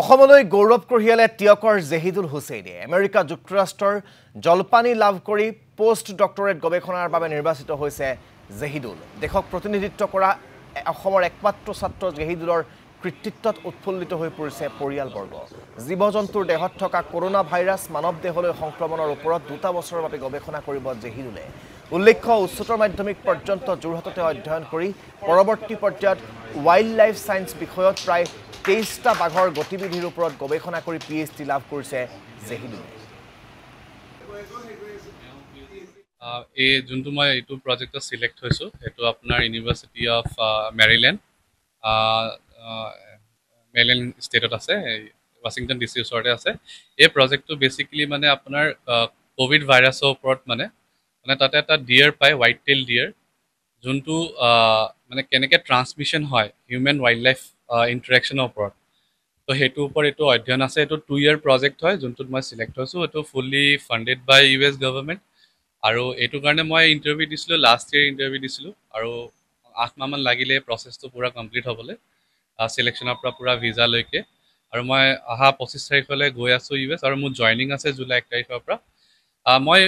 অসমলৈ গৌৰৱ কঢ়িয়ালে টিয়কৰ জেহিদুল হুছেইনে। আমেৰিকা যুক্তৰাষ্ট্ৰৰ জলপানী লাভ কৰি পষ্ট ডক্টৰেট গৱেষণাৰ বাবে নিৰ্বাচিত হৈছে জেহিদুল। দেশক প্ৰতিনিধিত্ব কৰা অসমৰ একমাত্ৰ ছাত্ৰ জেহিদুলৰ কৃতিত্বত উৎফুল্লিত হৈ পৰিছে পৰিয়ালবৰ্গ। জীৱ জন্তুৰ দেহত থকা কৰোণা ভাইৰাছ মানৱ দেহলৈ সংক্ৰমণৰ ওপৰত দুটা বছৰৰ বাবে গৱেষণা কৰিব জেহিদুলে। উল্লেখ্য উচ্চতৰ মাধ্যমিক পৰ্যন্ত যোৰহাটতে অধ্যয়ন কৰি পৰৱৰ্তী পৰ্যায়ত ৱাইল্ড লাইফ ছায়েন্স বিষয়ত প্ৰায় তেইছটা বাঘৰ গতিবিধিৰ ওপৰত গৱেষণা কৰি পি এইচ ডি লাভ কৰিছে জেহিদুলে। এই যোনটো মই এইটো প্ৰজেক্টত চিলেক্ট হৈছোঁ সেইটো আপোনাৰ ইউনিভাৰ্চিটি অফ মেৰিলেণ্ড মেৰিলেণ্ড ষ্টেটত আছে ৱাশ্বিংটন ডি চিৰ ওচৰতে আছে। এই প্ৰজেক্টটো বেচিকেলি মানে আপোনাৰ ক'ভিড ভাইৰাছৰ ওপৰত মানে মানে তাতে এটা ডিয়াৰ পায় হোৱাইট টেইল ডিয়াৰ যোনটো মানে কেনেকৈ ট্ৰান্সমিশ্যন হয় হিউমেন ৱাইল্ড লাইফ ইণ্টাৰেকশ্যনৰ ওপৰত তো সেইটোৰ ওপৰত এইটো অধ্যয়ন আছে এইটো টু ইয়েৰ প্ৰজেক্ট হয় যোনটোত মই চিলেক্ট হৈছোঁ এইটো fully funded by U S government আৰু এইটো কাৰণে মই ইণ্টাৰভিউ দিছিলোঁ লাষ্ট ইয়েৰ ইণ্টাৰভিউ দিছিলোঁ আৰু আঠ মাহমান লাগিলে প্ৰচেছটো পূৰা কমপ্লিট হ'বলৈ চিলেকশ্যনৰ পৰা পূৰা ভিজালৈকে আৰু মই অহা পঁচিছ তাৰিখলৈ গৈ আছোঁ ইউ এছ আৰু মোৰ জইনিং আছে জুলাই এক তাৰিখৰ পৰা। মই